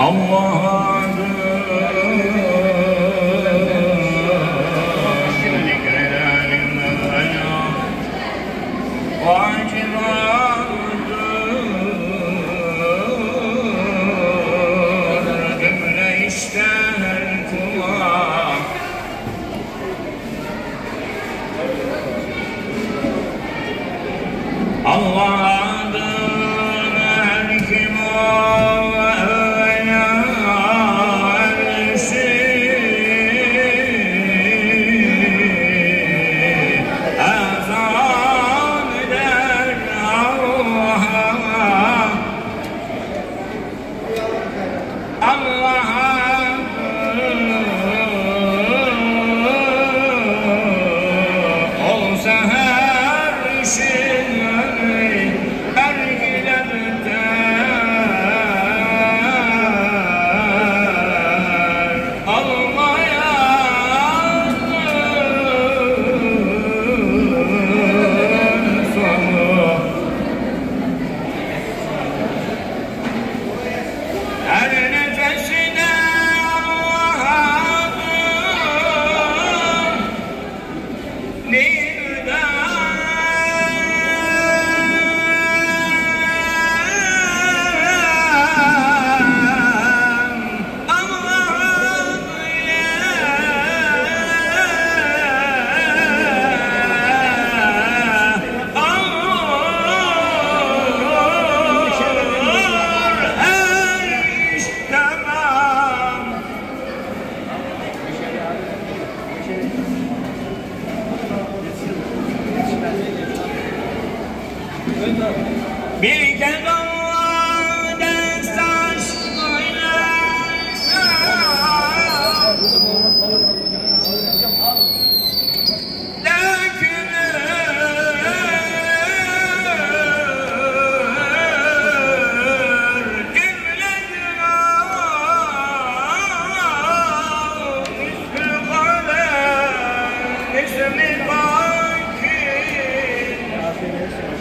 Allah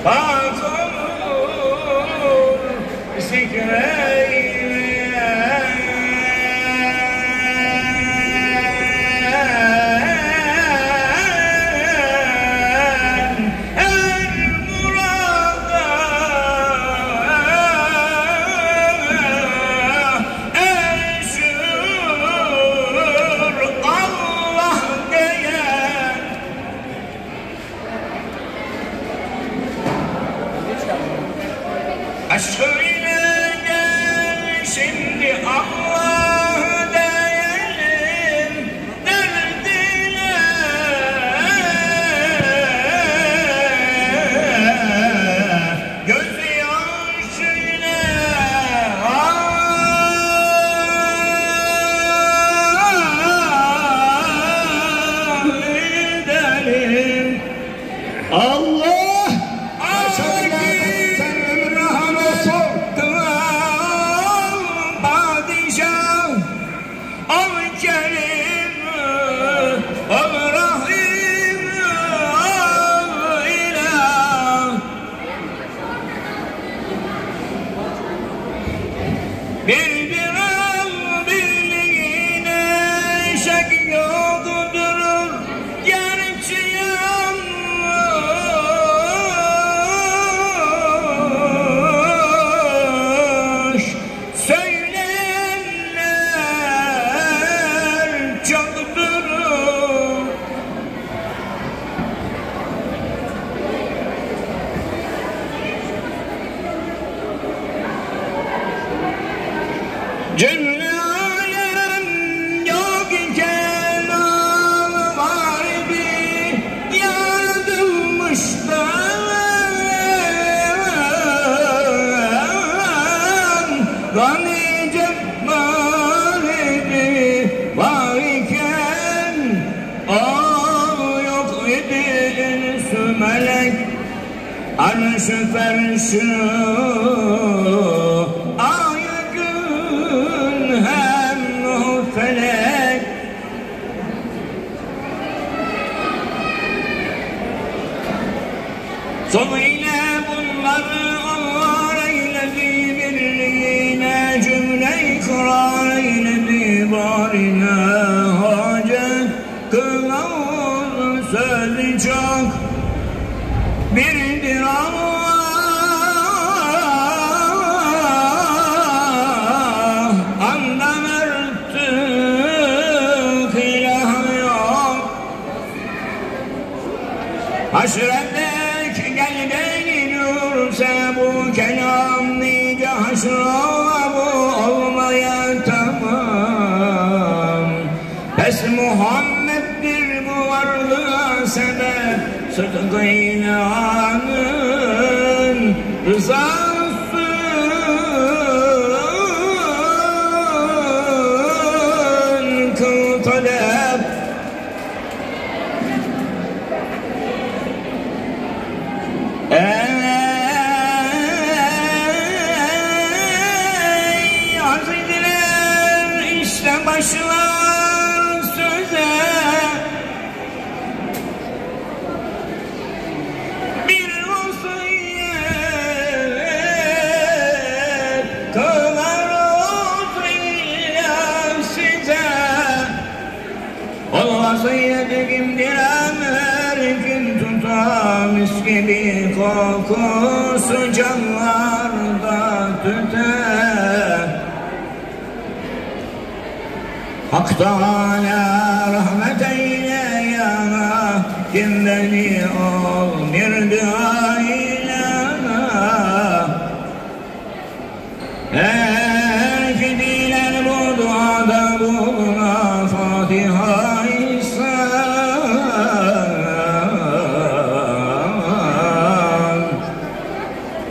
Bye. Cümlelerim yok iken Maribi yardımmış da Gani cebbaribi var iken Ağ yok idi. İnsü melek Arşı ferşu sözü çok Birdir Allah. Andan örttük ilah yok. Haşretteki gel beğenirse bu kelam nice haşra bu olmaya tamam. Pes Muhammed'dir Sıdkıyla anın rızasın kıl talep. Ey azizler işte başlar vasiyeti her kim tutar mis gibi kokusu canlarda tüter. Hak Teala rahmet eyle yana kim beni ol bir dua ile Her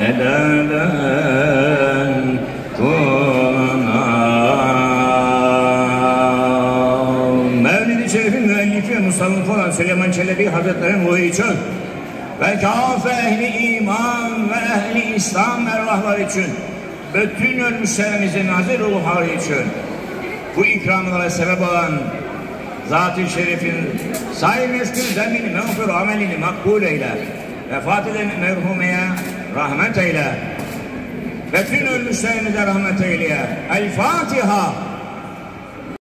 Eden kuluna Mevlid-i Şerif'in müellifi Mustafa olan Süleyman Çelebi Hazretleri'nin ruhu için ve kâfe ehli iman ve ehli İslam ervahları için bütün ölmüşlerimizin nazir ruhları için bu ikramlara sebep olan Zat-ı Şerif'in sahi meşgul zemini mağfur amelini makbul eyle. Vefat eden merhumeye rahmet eyle. Bütün ölmüşlerimize rahmet eyle. El Fatiha.